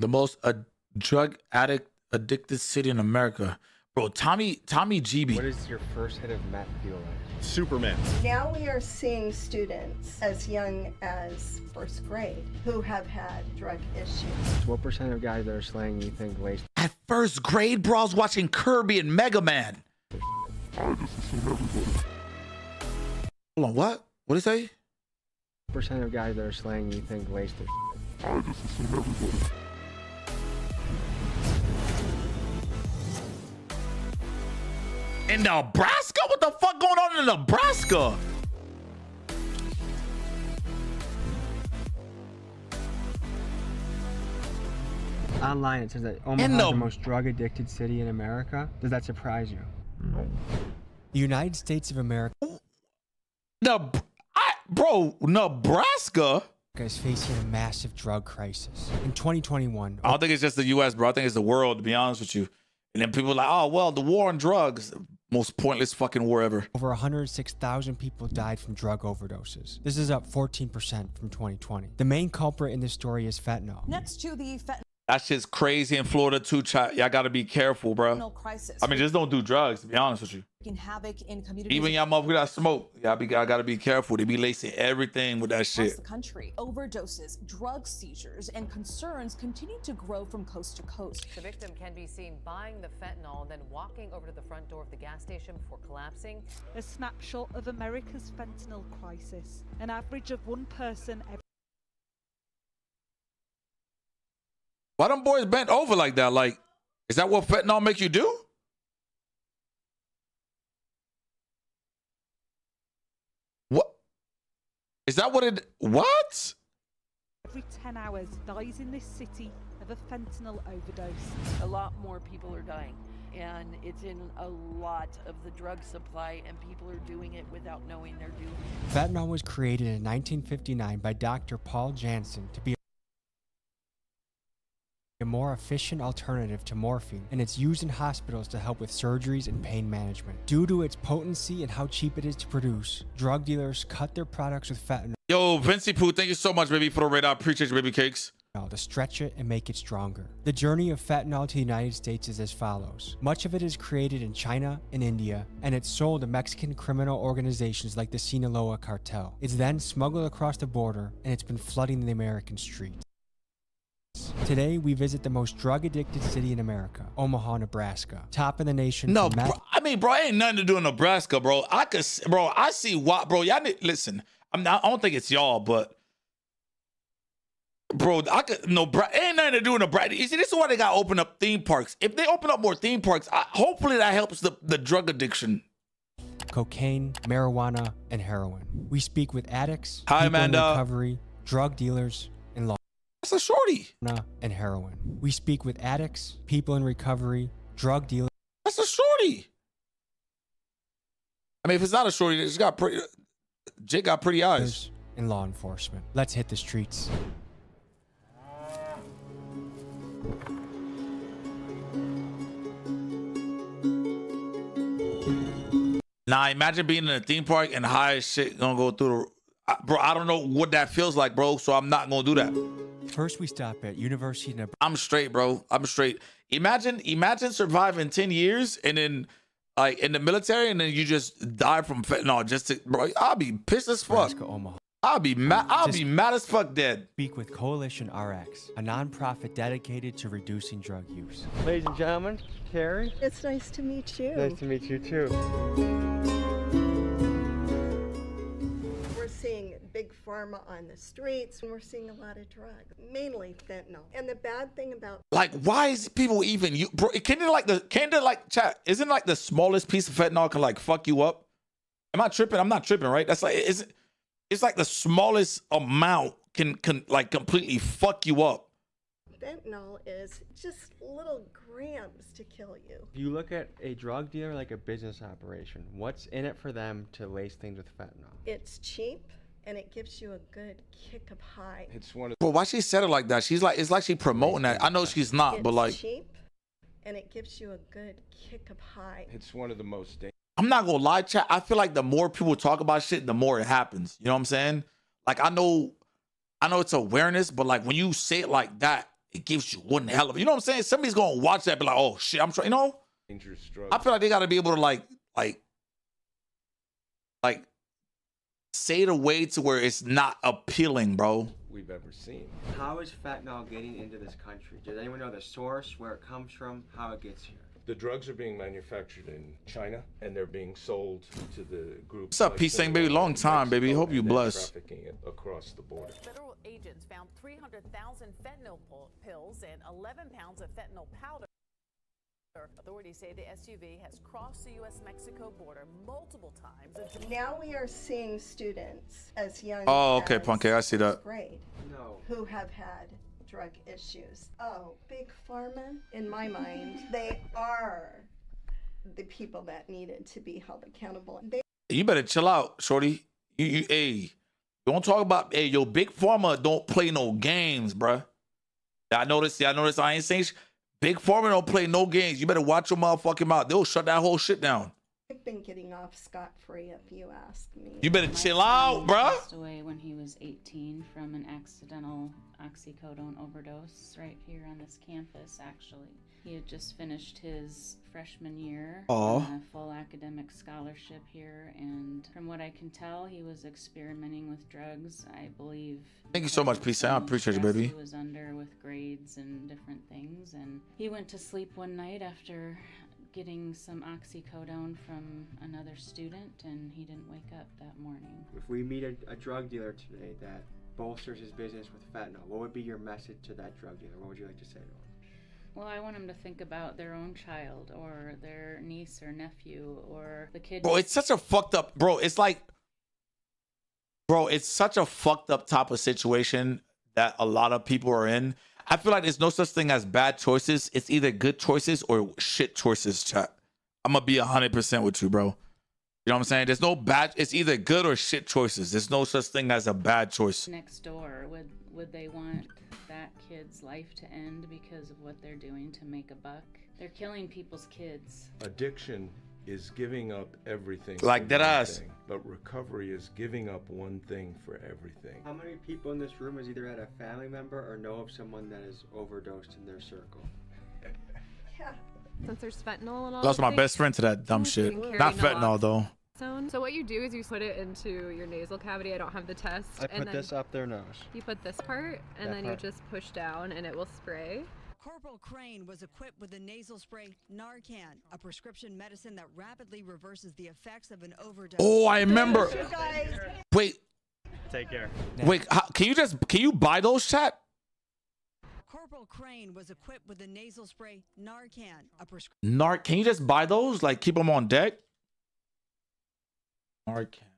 The most uh, drug addict addicted city in America. Bro, Tommy Tommy GB. What does your first hit of meth feel like? Superman. Now we are seeing students as young as first grade who have had drug issues. What percent of guys that are slaying you think waste? At first grade, bro, I was watching Kirby and Mega Man. Hold on, what? What did he say? Percent of guys that are slaying you think waste their In Nebraska? What the fuck going on in Nebraska? Online, it says that Omaha is the- the most drug addicted city in America. Does that surprise you? The United States of America Neb- I, bro, Nebraska? is facing a massive drug crisis. In 2021, I don't think it's just the U.S., bro. I think it's the world, to be honest with you. And then people are like, oh, well, the war on drugs, most pointless fucking war ever. over 106,000 people died from drug overdoses. This is up 14% from 2020. The main culprit in this story is fentanyl. Next to the That shit's crazy in Florida too, chat. Y'all gotta be careful, bro. fentanyl crisis, I mean, just don't do drugs, to be honest with you. wreaking havoc in communities Even y'all motherfuckers that smoke, y'all be, y'all gotta be careful. They be lacing everything with that across shit. the country. Overdoses, drug seizures, and concerns continue to grow from coast to coast. The victim can be seen buying the fentanyl and then walking over to the front door of the gas station before collapsing. a snapshot of America's fentanyl crisis. An average of one person every Why them boys bent over like that? Like, is that what fentanyl make you do? What? Is that what it? What? every 10 hours dies in this city of a fentanyl overdose. a lot more people are dying and it's in a lot of the drug supply and people are doing it without knowing they're doing it Fentanyl was created in 1959 by Dr. Paul Janssen to be a more efficient alternative to morphine, and it's used in hospitals to help with surgeries and pain management. Due to its potency and how cheap it is to produce, drug dealers cut their products with fentanyl Yo, Vincey Pooh, thank you so much, baby, for the radar. Appreciate you, baby cakes. to stretch it and make it stronger. The journey of fentanyl to the United States is as follows. Much of it is created in China and India, and it's sold to Mexican criminal organizations like the Sinaloa cartel. It's then smuggled across the border, and it's been flooding the American streets. Today, we visit the most drug addicted city in America, Omaha, Nebraska. Top in the nation. No, bro, I mean, bro, ain't nothing to do in Nebraska, bro. I could, bro, I see what, bro. Y'all need, listen. I'm not. I don't think it's y'all, but, bro, I could no, bro, ain't nothing to do in Nebraska. You see, this is why they got open up theme parks. If they open up more theme parks, I, hopefully that helps the the drug addiction. cocaine, marijuana, and heroin. We speak with addicts, Hi, people in recovery, drug dealers. That's a shorty. marijuana, and heroin. We speak with addicts, people in recovery, drug dealers, That's a shorty. I mean, if it's not a shorty, it's got pretty. Jake got pretty eyes. In law enforcement. Let's hit the streets. Now imagine being in a theme park and high shit gonna go through the. Bro, I don't know what that feels like, bro. So I'm not gonna do that. First, we stop at University of Nebraska. I'm straight, bro. I'm straight. Imagine, imagine surviving 10 years and then like in the military and then you just die from fentanyl just to bro. I'll be pissed as fuck. Omaha. I'll be mad. I'll Just- be mad as fuck dead. Speak with Coalition RX, a nonprofit dedicated to reducing drug use. Ladies and gentlemen, Carrie, It's nice to meet you. nice to meet you too. Big pharma on the streets, and we're seeing a lot of drugs, mainly fentanyl. And the bad thing about Like, why is people even you bro? Can it like the can it like chat? Isn't like the smallest piece of fentanyl can like fuck you up? Am I tripping? I'm not tripping, right? That's like is it it's like the smallest amount can can like completely fuck you up. fentanyl is just little grams to kill you. If you look at a drug dealer like a business operation, what's in it for them to lace things with fentanyl? It's cheap, and it gives you a good kick of high. It's one of Bro, why she said it like that? She's like it's like she promoting that. I know she's not, it's but like cheap, and it gives you a good kick of high. it's one of the most dangerous. I'm not gonna lie, chat. I feel like the more people talk about shit, the more it happens. You know what I'm saying? Like I know, I know it's awareness, but like when you say it like that, it gives you one hell of. You know what I'm saying? Somebody's gonna watch that, be like, oh shit, I'm trying. You know, dangerous drug. I feel like they got to be able to like, like, like, say it a way to where it's not appealing, bro. we've ever seen. How is fentanyl getting into this country? Does anyone know the source, where it comes from, how it gets here? The drugs are being manufactured in China and they're being sold to the group. What's up, Peace Saint, baby? Long time, baby. Hope you blessed. Trafficking it across the border. Federal agents found 300,000 fentanyl pills and 11 pounds of fentanyl powder. Authorities say the SUV has crossed the U.S. Mexico border multiple times. Now we are seeing students as young Oh, okay, as Punky, I see that. first grade No. who have had drug issues. Oh, big pharma, in my mind, they are the people that needed to be held accountable. They You better chill out, shorty. You, you, hey, don't talk about, hey, yo, big pharma don't play no games, bruh. Y'all notice? Y'all notice? I ain't saying. Big pharma don't play no games. You better watch your motherfucking mouth. They'll shut that whole shit down. I've been getting off scot free, if you ask me. You better chill out, bruh. Passed away when he was 18 from an accidental oxycodone overdose right here on this campus, actually. He had just finished his freshman year Aw. on a full academic scholarship here, and from what I can tell, he was experimenting with drugs. I believe. Thank you so much, because Peace. I appreciate you, baby. He was under with grades and different things, and he went to sleep one night after getting some oxycodone from another student, and he didn't wake up that morning. If we meet a, a drug dealer today that bolsters his business with fentanyl, what would be your message to that drug dealer? What would you like to say to him? Well, I want them to think about their own child or their niece or nephew or the kid. Bro, it's such a fucked up, bro. It's like, bro, it's such a fucked up type of situation that a lot of people are in. I feel like there's no such thing as bad choices. It's either good choices or shit choices, chat. I'm gonna be 100% with you, bro. You know what I'm saying? There's no bad, it's either good or shit choices. There's no such thing as a bad choice. next door would would they want that kid's life to end because of what they're doing to make a buck? They're killing people's kids. Addiction is giving up everything. Like that one ass. thing, But recovery is giving up one thing for everything. How many people in this room has either had a family member or know of someone that has overdosed in their circle? Yeah. Since there's fentanyl and all Lost my thing, best friend to that dumb shit. Not fentanyl, naloxone. Though. So what you do is you put it into your nasal cavity. I don't have the test. I and put then this up their nose. You put this part, and That then part. you just push down, and it will spray. Corporal Crane was equipped with the nasal spray Narcan, a prescription medicine that rapidly reverses the effects of an overdose. Oh, I remember. Wait, Take care. wait. How, can you just, can you buy those, chat? Corporal Crane was equipped with the nasal spray Narcan, a prescription. Narc, can you just buy those? Like keep them on deck? Narcan.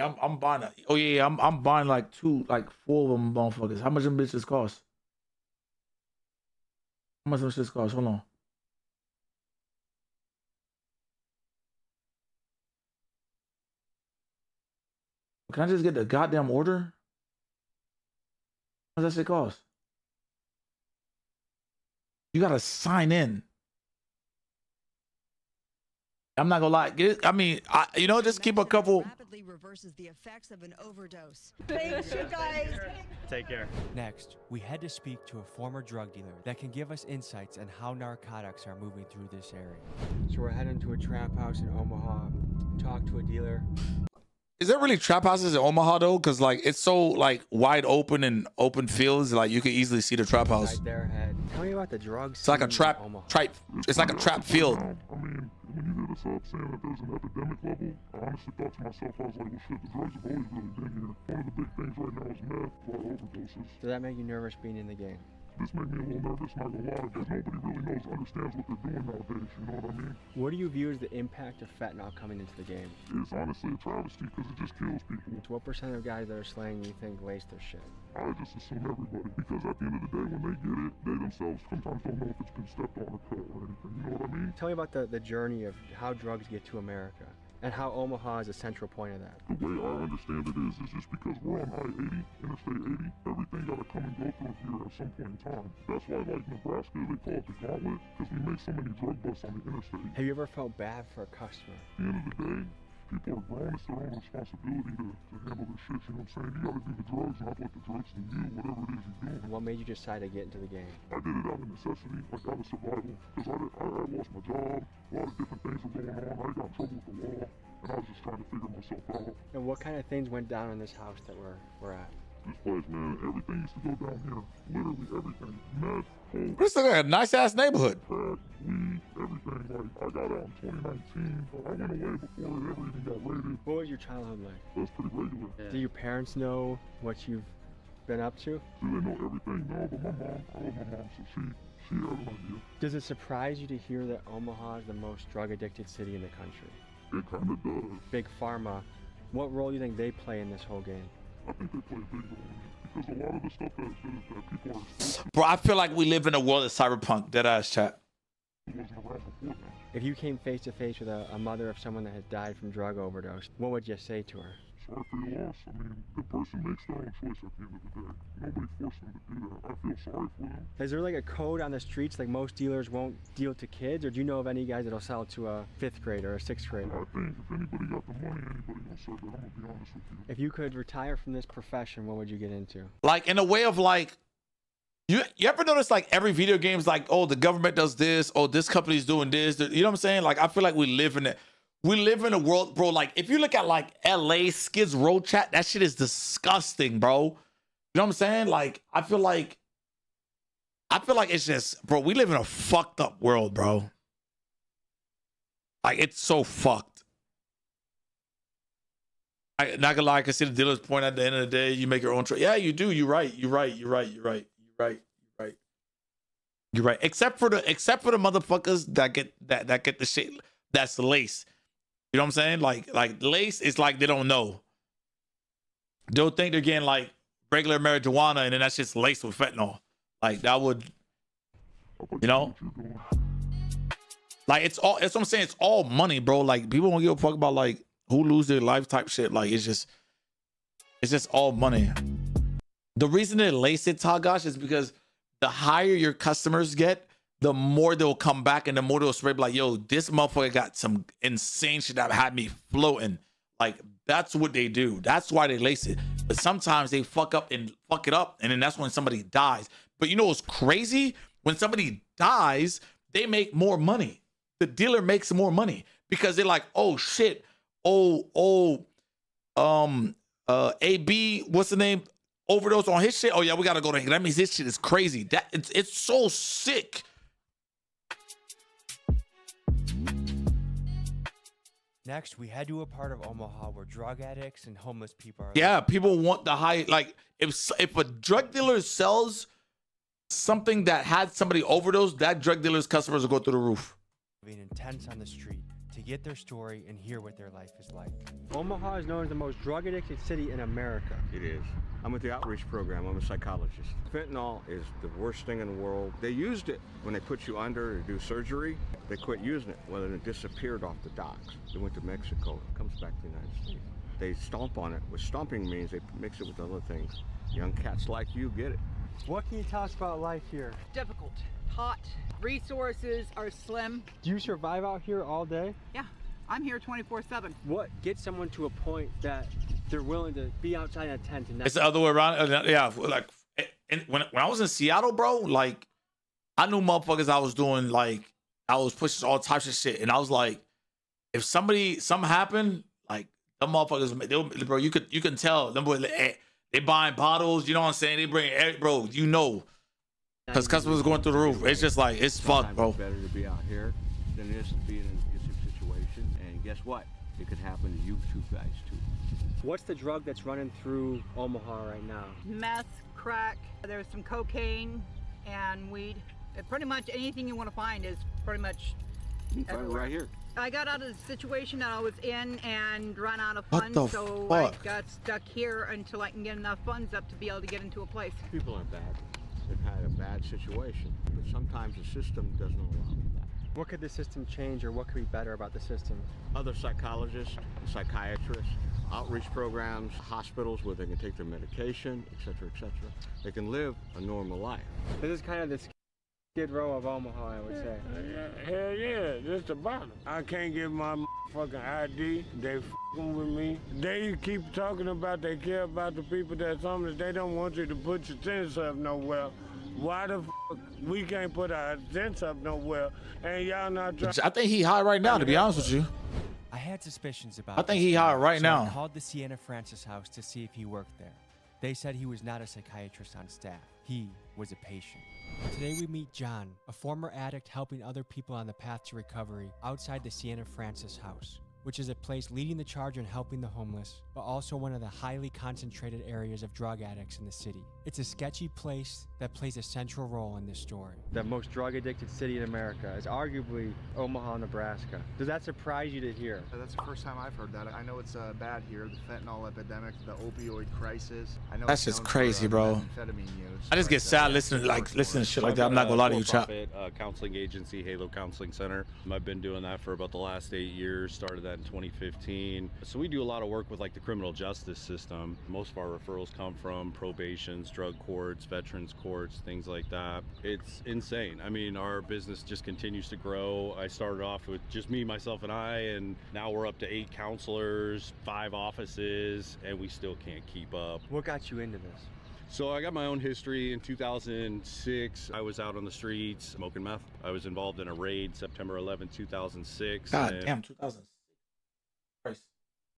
I'm I'm buying. A, oh yeah, yeah, I'm I'm buying like two, like four of them, motherfuckers. How much them bitches cost? How much them shits cost? Hold on. Can I just get the goddamn order? How much that shit cost? You gotta sign in. I'm not gonna lie. I mean, I, you know, just keep a couple. Rapidly reverses the effects of an overdose. thanks, you guys. Take care. Next, we head to speak to a former drug dealer that can give us insights on how narcotics are moving through this area. So we're heading to a trap house in Omaha. Talk to a dealer. Is there really trap houses in Omaha though? Cause like it's so like wide open and open fields, like you could easily see the trap house. Inside their head. Tell me about the drugs. It's like a trap, trap. It's like a trap field. I mean, when you hit us up saying that there's an epidemic level, I honestly thought to myself, I was like, well, shit, the drugs have always really been here. One of the big things right now is meth, a lot of overdoses. Does that make you nervous being in the game? This made me a little nervous, not gonna lie, because nobody really knows, understands what they're doing nowadays, you know what I mean? What do you view as the impact of fentanyl coming into the game? It's honestly a travesty because it just kills people. So what percent of guys that are slaying you think lace their shit? I just assume everybody, because at the end of the day, when they get it, they themselves sometimes don't know if it's been stepped on or cut or anything, you know what I mean? Tell me about the, the journey of how drugs get to America And how Omaha is a central point of that. The way I understand it is, is just because we're on I-80, Interstate 80, everything gotta come and go through here at some point in time. That's why, like Nebraska, they call it the gauntlet, because we make so many drug busts on the interstate. Have you ever felt bad for a customer? At the end of the day, people are their own responsibility to, to handle their shit. You know what I'm saying? You gotta do the drugs, not let the drugs do you, whatever it is you're doing. What made you decide to get into the game? I did it out of necessity, like out of survival, because I, I, I lost my job. A lot of different things were going on. I got in trouble with the law, and I was just trying to figure myself out. And what kind of things went down in this house that we're, we're at? This place, man, everything used to go down here. Literally everything. Meth, coke, This is like a nice ass neighborhood. crack, weed, everything. Like, I got out in 2019, but I went away before it ever even got raided. What was your childhood like? It was pretty regular. Do your parents know what you've been up to? Do they know everything? No, but my mom, I love my mom, so she, she has an idea. Does it surprise you to hear that Omaha is the most drug addicted city in the country? It kind of does. Big Pharma, what role do you think they play in this whole game? Bro, I feel like we live in a world of cyberpunk. Dead ass chat. If you came face to face with a, a mother of someone that has died from drug overdose, what would you say to her? Sorry for your loss. I mean, the person makes their own choice at the end of the day. Nobody forced them to do that. I feel sorry for them. Is there like a code on the streets like most dealers won't deal to kids, or do you know of any guys that'll sell to a fifth grader or a sixth grader? I think if anybody got the money, anybody gonna serve it. I'm gonna be honest with you. If you could retire from this profession, what would you get into? Like in a way of like, you you ever notice like every video game's like, oh, the government does this, oh, this company's doing this. You know what I'm saying? Like I feel like we live in it. We live in a world, bro. Like if you look at like LA Skid Row Chat, that shit is disgusting, bro. You know what I'm saying? Like I feel like, I feel like it's just, bro. We live in a fucked up world, bro. Like it's so fucked. I not gonna lie, I can see the dealer's point at the end of the day. You make your own choice. Yeah, you do. You're right. You're right. You're right. You're right. You're right. You're right. You're right. Except for the except for the motherfuckers that get that that get the shit that's lace. You know what I'm saying? Like like lace is like they don't know. They'll think they're getting like regular marijuana and then that's just laced with fentanyl. Like that would you know? Like it's all it's what I'm saying, it's all money, bro. Like people don't give a fuck about like who lose their life type shit. Like it's just it's just all money. The reason they lace it, Tagash, is because the higher your customers get, the more they'll come back and the more they'll spread like, yo, this motherfucker got some insane shit that had me floating. Like that's what they do. That's why they lace it. But sometimes they fuck up and fuck it up, and then that's when somebody dies. But you know what's crazy? When somebody dies, they make more money. The dealer makes more money because they're like, oh shit, oh oh, um, uh, AB, what's the name? Overdose on his shit. Oh yeah, we gotta go to. That means this shit is crazy. That it's it's so sick. Next, we head to a part of Omaha where drug addicts and homeless people are. Yeah, people want the high. Like if if a drug dealer sells something that had somebody overdose, that drug dealer's customers will go through the roof. Being intense on the street to get their story and hear what their life is like. Omaha is known as the most drug addicted city in America. It is. I'm with the outreach program. I'm a psychologist. Fentanyl is the worst thing in the world. They used it when they put you under to do surgery. They quit using it. Well, then it disappeared off the docks. It went to Mexico. It comes back to the United States. They stomp on it. What stomping means, they mix it with other things. Young cats like you get it. What can you tell us about life here? difficult, hot. Resources are slim. Do you survive out here all day? Yeah, I'm here 24 7. What gets someone to a point that they're willing to be outside a tent and not It's the other way around. Uh, Yeah, like eh, and when when I was in Seattle, bro, like I knew motherfuckers I was doing like I was pushing all types of shit, and I was like, if somebody something happened, like them motherfuckers, they, bro, you could you can tell them boys they, eh, they buying bottles. You know what I'm saying? They bring, every- bro, you know, because customers going through the roof. It's just like it's fucked, bro. It's better to be out here than it is to be in an abusive situation. And guess what? It could happen to you two guys too. What's the drug that's running through Omaha right now? Meth, crack, there's some cocaine and weed. Uh, Pretty much anything you want to find is pretty much You can find it everywhere. right here. I got out of the situation that I was in and ran out of What funds, the so fuck? I got stuck here until I can get enough funds up to be able to get into a place. People aren't bad. They've had a bad situation. But sometimes the system doesn't allow that. What could the system change or what could be better about the system? Other psychologists, psychiatrists, outreach programs, hospitals where they can take their medication, etc., etc. They can live a normal life. This is kind of the skid row of Omaha, I would say. Hell yeah, just the bottom. I can't get my fucking ID. They fucking with me. They keep talking about they care about the people that's homeless. They don't want you to put your tents up nowhere. Why the fuck we can't put our tents up nowhere and y'all not trying? I think he high right now, to be honest with you. I had suspicions about I think he guy, high right so now. I called the Siena Francis house to see if he worked there. They said he was not a psychiatrist on staff. He was a patient. Today we meet John, a former addict helping other people on the path to recovery outside the Siena Francis house, which is a place leading the charge in helping the homeless, but also one of the highly concentrated areas of drug addicts in the city. It's a sketchy place that plays a central role in this story. The most drug addicted city in America is arguably Omaha, Nebraska. Does that surprise you to hear? That's the first time I've heard that. I know it's uh, bad here, the fentanyl epidemic, the opioid crisis. I know That's just crazy, for, uh, bro. methamphetamine use, I just get sad uh, listening, like listening to shit like that. I'm not gonna lie to you, chap. Uh, counseling agency, Halo Counseling Center. I've been doing that for about the last eight years. Started that in 2015. So we do a lot of work with like the criminal justice system. Most of our referrals come from probations, drug courts, veterans courts, things like that. It's insane. I mean, our business just continues to grow. I started off with just me, myself, and I, and now we're up to eight counselors, five offices, and we still can't keep up. What got you into this? So I got my own history. In 2006, I was out on the streets smoking meth. I was involved in a raid September 11, 2006. God and- damn, 2000. Christ.